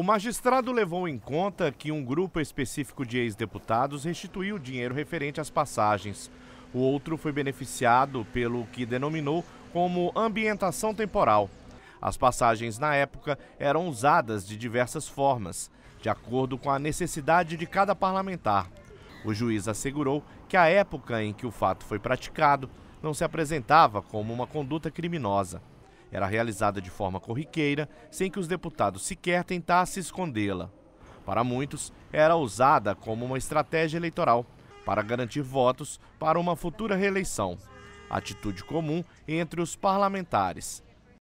O magistrado levou em conta que um grupo específico de ex-deputados restituiu o dinheiro referente às passagens. O outro foi beneficiado pelo que denominou como ambientação temporal. As passagens na época eram usadas de diversas formas, de acordo com a necessidade de cada parlamentar. O juiz assegurou que a época em que o fato foi praticado não se apresentava como uma conduta criminosa. Era realizada de forma corriqueira, sem que os deputados sequer tentassem escondê-la. Para muitos, era usada como uma estratégia eleitoral para garantir votos para uma futura reeleição. Atitude comum entre os parlamentares